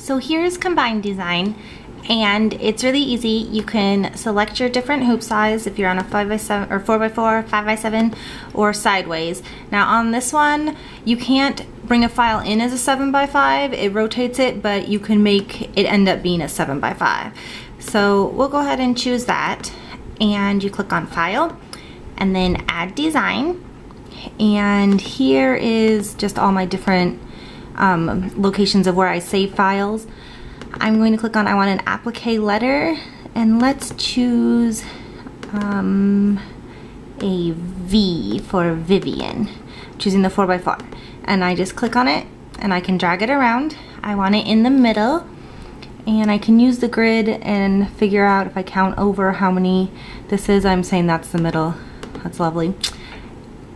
So here's combine Design and it's really easy. You can select your different hoop size if you're on a 5x7 or 4x4, 5x7 or sideways. Now on this one, you can't bring a file in as a 7x5. It rotates it, but you can make it end up being a 7x5. So we'll go ahead and choose that and you click on File and then Add Design. And here is just all my different um, locations of where I save files. I'm going to click on I want an applique letter and let's choose um, a V for Vivian, choosing the 4x4. And I just click on it and I can drag it around. I want it in the middle and I can use the grid and figure out if I count over how many this is. I'm saying that's the middle. That's lovely.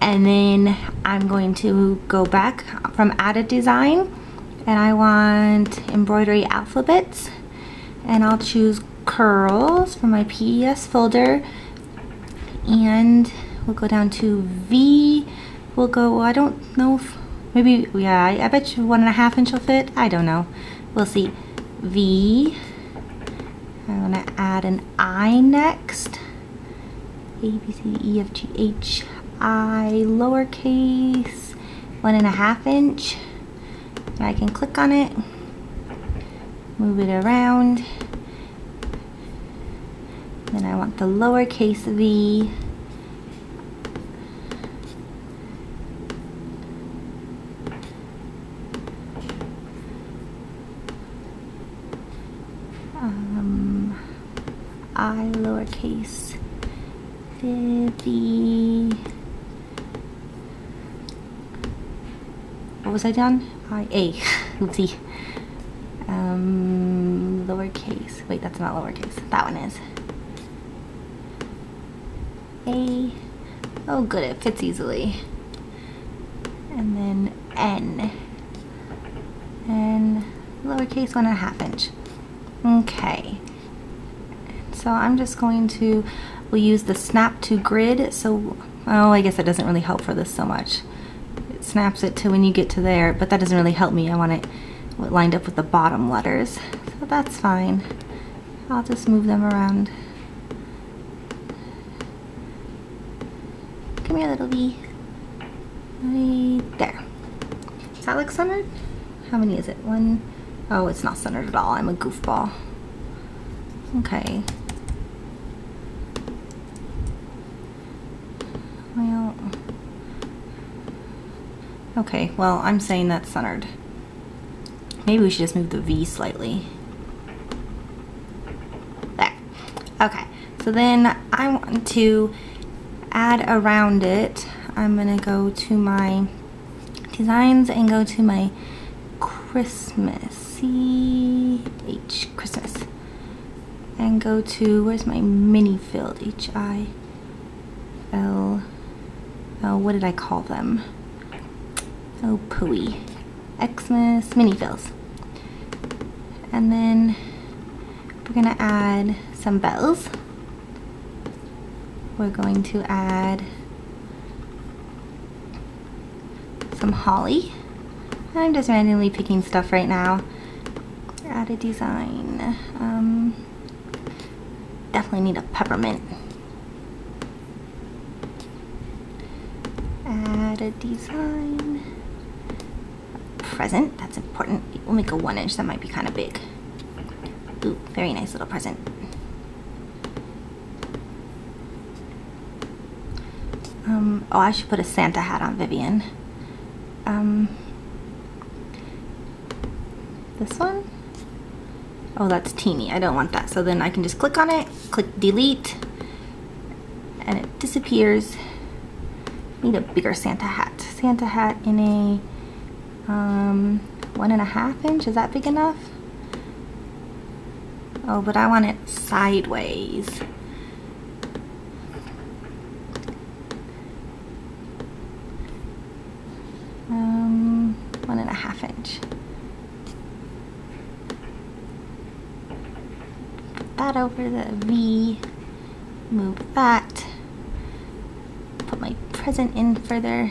And then I'm going to go back from added design and I want embroidery alphabets. And I'll choose curls from my PES folder. And we'll go down to V. We'll go I don't know if maybe yeah I, bet you one and a half inch will fit. I don't know. We'll see. V. I'm gonna add an I next. A B C D E F G H I lowercase one and a half inch. I can click on it, move it around. Then I want the lowercase v. Um, lowercase 50 was I done? I A. Oopsie. Um, lowercase. Wait, that's not lowercase. That one is. A. Oh, good. It fits easily. And then N. And lowercase one and a half inch. Okay. So I'm just going to, we'll use the snap to grid. So, oh, I guess it doesn't really help for this so much snaps it to when you get to there, but that doesn't really help me. I want it lined up with the bottom letters. So that's fine. I'll just move them around. Come here, little bee. Right there. Does that look centered? How many is it? One. Oh, it's not centered at all. I'm a goofball. Okay. Okay, well, I'm saying that's centered. Maybe we should just move the V slightly. There. Okay, so then I want to add around it. I'm gonna go to my designs and go to my Christmas, C-H, Christmas. And go to, where's my mini fills, H-I-L, oh, what did I call them? Oh, pooey. Xmas mini fills. And then we're gonna add some bells. We're going to add some holly. I'm just randomly picking stuff right now. Add a design. Um, definitely need a peppermint. Add a design present. That's important. We'll make a one inch. That might be kind of big. Ooh, very nice little present. Um, oh, I should put a Santa hat on Vivian. Um, this one? Oh, that's teeny. I don't want that. So then I can just click on it, click delete, and it disappears. Need a bigger Santa hat. Santa hat in a um, one and a half inch, is that big enough? Oh, but I want it sideways. Um, one and a half inch. Put that over the V, move that, put my present in further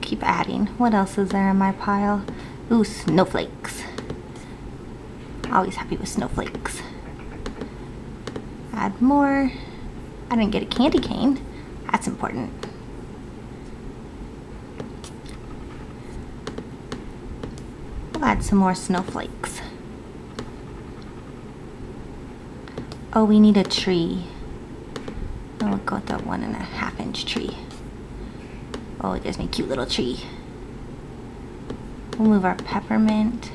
keep adding. What else is there in my pile? Ooh, snowflakes. Always happy with snowflakes. Add more. I didn't get a candy cane. That's important. We'll add some more snowflakes. Oh, we need a tree. We'll go with that one and a half inch tree. Oh, me a cute little tree. We'll move our peppermint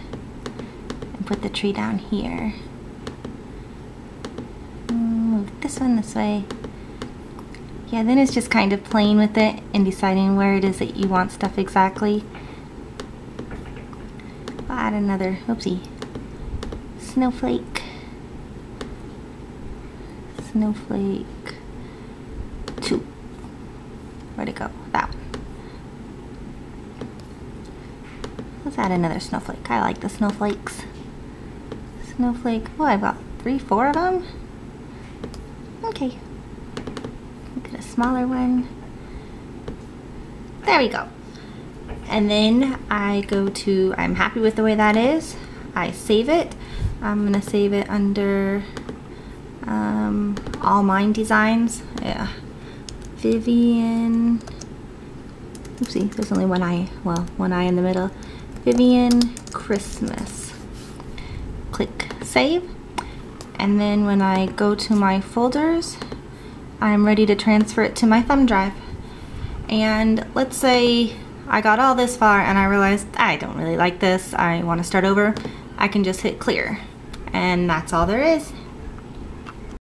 and put the tree down here. Mm, move this one this way. Yeah, then it's just kind of playing with it and deciding where it is that you want stuff exactly. I'll add another, oopsie, snowflake. Snowflake two. Where'd it go? That one. Let's add another snowflake. I like the snowflakes. Snowflake, oh, I've got three, four of them. Okay. Get a smaller one. There we go. And then I go to, I'm happy with the way that is. I save it. I'm gonna save it under um, all mine designs. Yeah. Vivian. Oopsie, there's only one eye. Well, one eye in the middle. Vivian Christmas. Click save. And then when I go to my folders, I'm ready to transfer it to my thumb drive. And let's say I got all this far and I realized I don't really like this. I want to start over. I can just hit clear. And that's all there is.